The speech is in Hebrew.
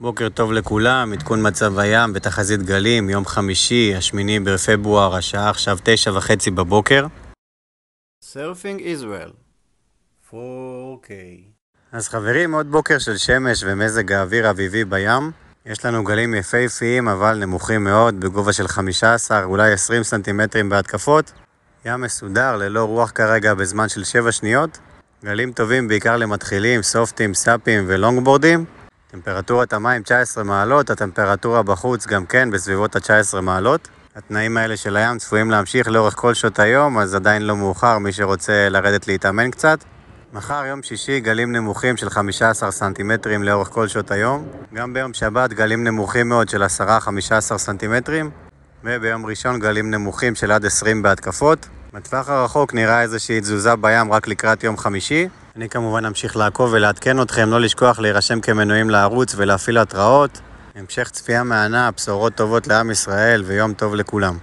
בוקר טוב לכולם, עדכון מצב הים ותחזית גלים, יום חמישי, השמיני בפברואר, השעה עכשיו תשע וחצי בבוקר. Surfing Israel 4K אז חברים, עוד בוקר של שמש ומזג האוויר אביבי בים. יש לנו גלים יפהפיים אבל נמוכים מאוד, בגובה של 15, אולי 20 סנטימטרים בהתקפות. ים מסודר, ללא רוח כרגע בזמן של 7 שניות. גלים טובים בעיקר למתחילים, סופטים, סאפים ולונגבורדים. טמפרטורת המים 19 מעלות, הטמפרטורה בחוץ גם כן בסביבות ה-19 מעלות. התנאים האלה של הים צפויים להמשיך לאורך כל שעות היום, אז עדיין לא מאוחר מי שרוצה לרדת להתאמן קצת. מחר יום שישי גלים נמוכים של 15 סנטימטרים לאורך כל שעות היום. גם ביום שבת גלים נמוכים מאוד של 10-15 סנטימטרים. וביום ראשון גלים נמוכים של עד 20 בהתקפות. בטווח הרחוק נראה איזושהי תזוזה בים רק לקראת יום חמישי. אני כמובן אמשיך לעקוב ולעדכן אתכם, לא לשכוח להירשם כמנויים לערוץ ולהפעיל התראות. המשך צפייה מהנה, בשורות טובות לעם ישראל ויום טוב לכולם.